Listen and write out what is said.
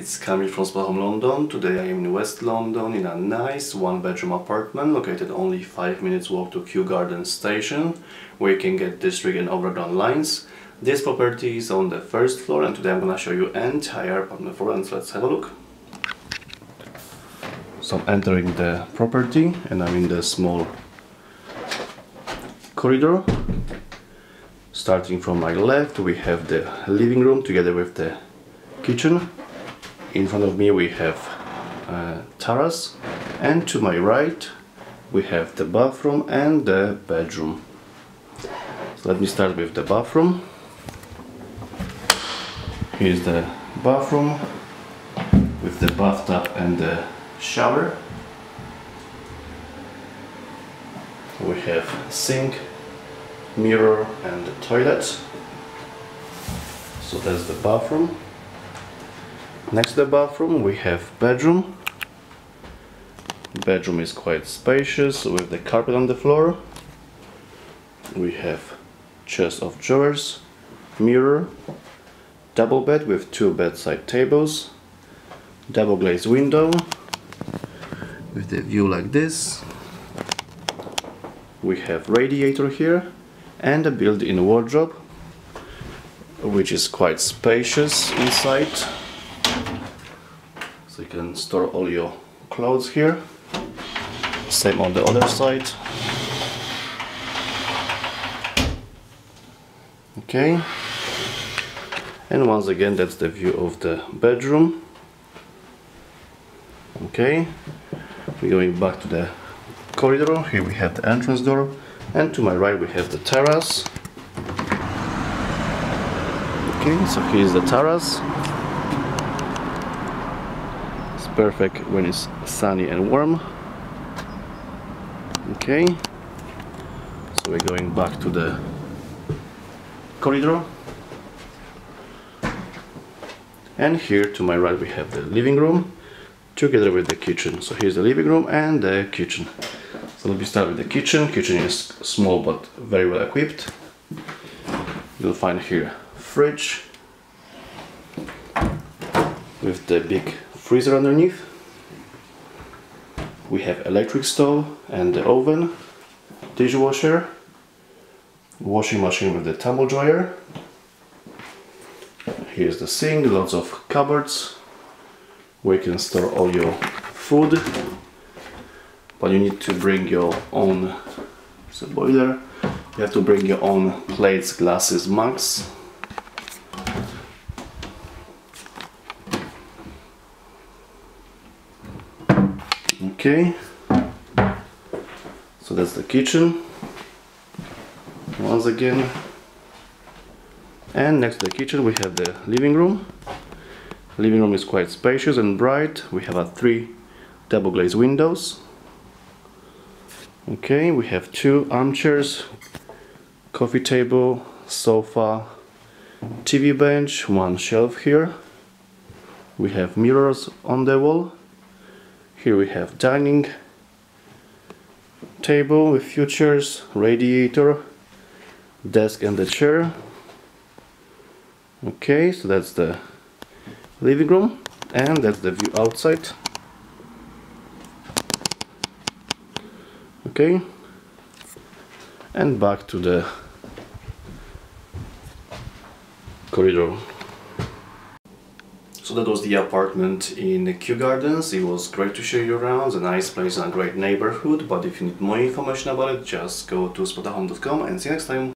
it's Kamil from Spotahome London. Today I am in West London in a nice one bedroom apartment located only 5 minutes walk to Kew Garden station where you can get district and overground lines. This property is on the first floor and today I'm gonna show you entire apartment floor and let's have a look. So I'm entering the property and I'm in the small corridor. Starting from my left we have the living room together with the kitchen. In front of me we have a terrace and to my right we have the bathroom and the bedroom. So let me start with the bathroom. Here's the bathroom with the bathtub and the shower. We have sink, mirror and the toilet. So that's the bathroom. Next to the bathroom we have bedroom. Bedroom is quite spacious with the carpet on the floor. We have chest of drawers, mirror, double bed with two bedside tables, double glazed window with the view like this. We have radiator here and a built-in wardrobe which is quite spacious inside can store all your clothes here. Same on the other side. Okay. And once again that's the view of the bedroom. Okay. We're going back to the corridor. Here we have the entrance door. And to my right we have the terrace. Okay so here's the terrace perfect when it's sunny and warm. Okay. So we're going back to the corridor. And here to my right we have the living room together with the kitchen. So here's the living room and the kitchen. So let me start with the kitchen. Kitchen is small but very well equipped. You'll find here fridge with the big freezer underneath. We have electric stove and the oven, dishwasher, washing machine with the tumble dryer. Here's the sink, lots of cupboards where you can store all your food. But you need to bring your own, it's a boiler, you have to bring your own plates, glasses, mugs okay. So that's the kitchen. Once again. And next to the kitchen we have the living room. Living room is quite spacious and bright. We have a three double glazed windows. Okay we have two armchairs coffee table sofa TV bench one shelf here. We have mirrors on the wall here we have dining table with few chairs, radiator, desk and the chair. Okay, so that's the living room and that's the view outside. Okay, and back to the corridor. So that was the apartment in Kew Gardens. It was great to show you around, a nice place and a great neighborhood. But if you need more information about it, just go to spotahome.com and see you next time.